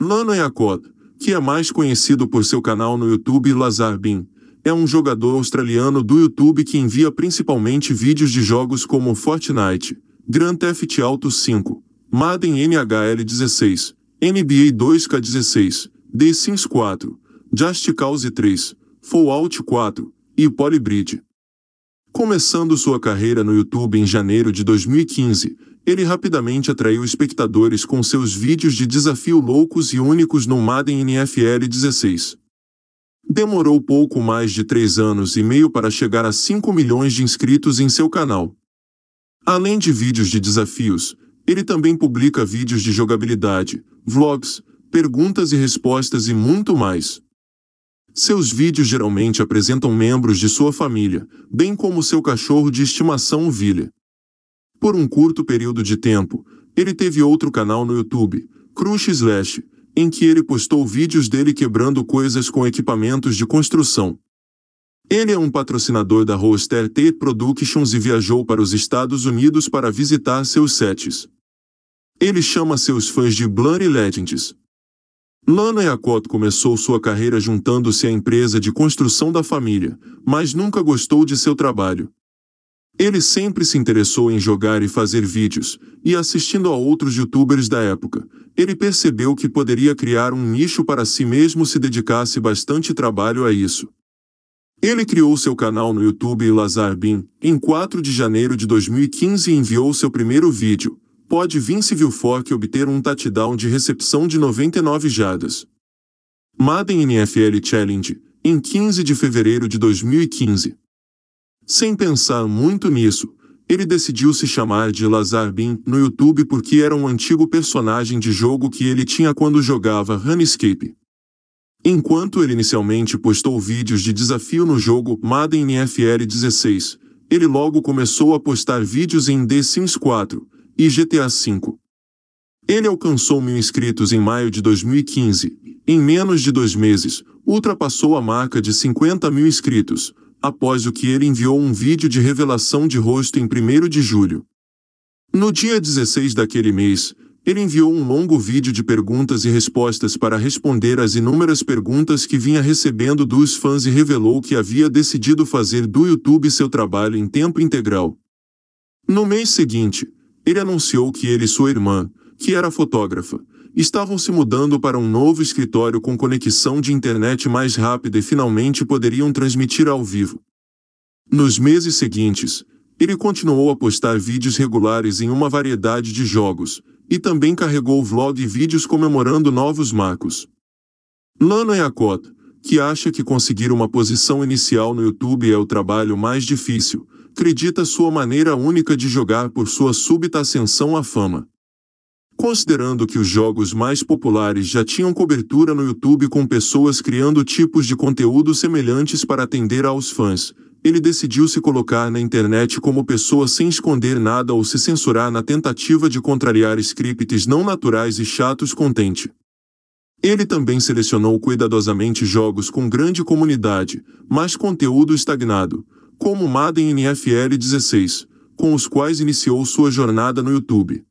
Lano Yakot, que é mais conhecido por seu canal no YouTube Lazar Bin, é um jogador australiano do YouTube que envia principalmente vídeos de jogos como Fortnite, Grand Theft Auto 5, Madden NHL 16, NBA 2K16, The Sims 4, Just Cause 3, Fallout 4 e Polybridge. Começando sua carreira no YouTube em janeiro de 2015, ele rapidamente atraiu espectadores com seus vídeos de desafio loucos e únicos no Madden NFL 16. Demorou pouco mais de três anos e meio para chegar a 5 milhões de inscritos em seu canal. Além de vídeos de desafios, ele também publica vídeos de jogabilidade, vlogs, perguntas e respostas e muito mais. Seus vídeos geralmente apresentam membros de sua família, bem como seu cachorro de estimação Vilha. Por um curto período de tempo, ele teve outro canal no YouTube, Crush Slash, em que ele postou vídeos dele quebrando coisas com equipamentos de construção. Ele é um patrocinador da Roster T Productions e viajou para os Estados Unidos para visitar seus sets. Ele chama seus fãs de Bloody Legends. Lana Yakot começou sua carreira juntando-se à empresa de construção da família, mas nunca gostou de seu trabalho. Ele sempre se interessou em jogar e fazer vídeos, e assistindo a outros youtubers da época, ele percebeu que poderia criar um nicho para si mesmo se dedicasse bastante trabalho a isso. Ele criou seu canal no YouTube Lazar Bin em 4 de janeiro de 2015 e enviou seu primeiro vídeo. Pode Vince Vilfork obter um touchdown de recepção de 99 jardas. Madden NFL Challenge, em 15 de fevereiro de 2015. Sem pensar muito nisso, ele decidiu se chamar de Lazar Bin no YouTube porque era um antigo personagem de jogo que ele tinha quando jogava Runescape. Enquanto ele inicialmente postou vídeos de desafio no jogo Madden NFL 16, ele logo começou a postar vídeos em The Sims 4 e GTA V. Ele alcançou mil inscritos em maio de 2015. Em menos de dois meses, ultrapassou a marca de 50 mil inscritos, após o que ele enviou um vídeo de revelação de rosto em 1 de julho. No dia 16 daquele mês, ele enviou um longo vídeo de perguntas e respostas para responder às inúmeras perguntas que vinha recebendo dos fãs e revelou que havia decidido fazer do YouTube seu trabalho em tempo integral. No mês seguinte, ele anunciou que ele e sua irmã, que era fotógrafa, estavam se mudando para um novo escritório com conexão de internet mais rápida e finalmente poderiam transmitir ao vivo. Nos meses seguintes, ele continuou a postar vídeos regulares em uma variedade de jogos, e também carregou vlog e vídeos comemorando novos marcos. Lana Yakot, que acha que conseguir uma posição inicial no YouTube é o trabalho mais difícil, acredita sua maneira única de jogar por sua súbita ascensão à fama. Considerando que os jogos mais populares já tinham cobertura no YouTube com pessoas criando tipos de conteúdo semelhantes para atender aos fãs, ele decidiu se colocar na internet como pessoa sem esconder nada ou se censurar na tentativa de contrariar scripts não naturais e chatos contente. Ele também selecionou cuidadosamente jogos com grande comunidade, mas conteúdo estagnado, como Madden NFL 16, com os quais iniciou sua jornada no YouTube.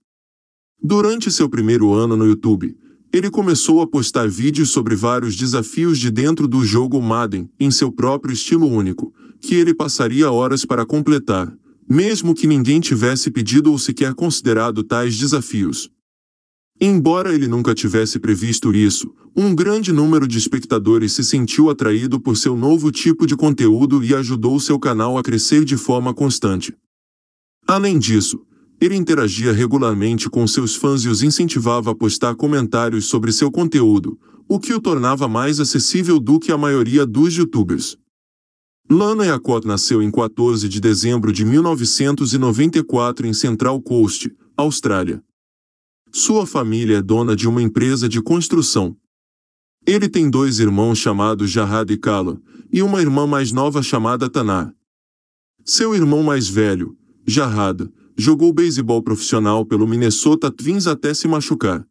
Durante seu primeiro ano no YouTube, ele começou a postar vídeos sobre vários desafios de dentro do jogo Madden, em seu próprio estilo único, que ele passaria horas para completar, mesmo que ninguém tivesse pedido ou sequer considerado tais desafios. Embora ele nunca tivesse previsto isso, um grande número de espectadores se sentiu atraído por seu novo tipo de conteúdo e ajudou seu canal a crescer de forma constante. Além disso, ele interagia regularmente com seus fãs e os incentivava a postar comentários sobre seu conteúdo, o que o tornava mais acessível do que a maioria dos youtubers. Lana Yakot nasceu em 14 de dezembro de 1994 em Central Coast, Austrália. Sua família é dona de uma empresa de construção. Ele tem dois irmãos chamados Jahad e Kala, e uma irmã mais nova chamada Tanar. Seu irmão mais velho, Jahad, jogou beisebol profissional pelo Minnesota Twins até se machucar.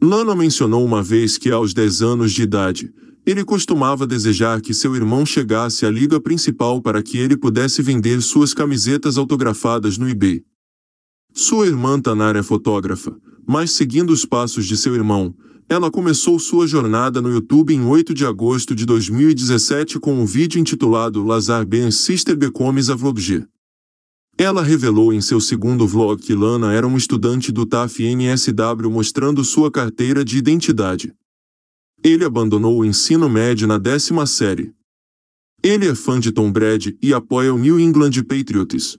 Lana mencionou uma vez que aos 10 anos de idade, ele costumava desejar que seu irmão chegasse à liga principal para que ele pudesse vender suas camisetas autografadas no eBay. Sua irmã Tanar é fotógrafa, mas seguindo os passos de seu irmão, ela começou sua jornada no YouTube em 8 de agosto de 2017 com um vídeo intitulado Lazar Ben Sister Becomes a Vlogger. Ela revelou em seu segundo vlog que Lana era um estudante do TAF NSW mostrando sua carteira de identidade. Ele abandonou o ensino médio na décima série. Ele é fã de Tom Brady e apoia o New England Patriots.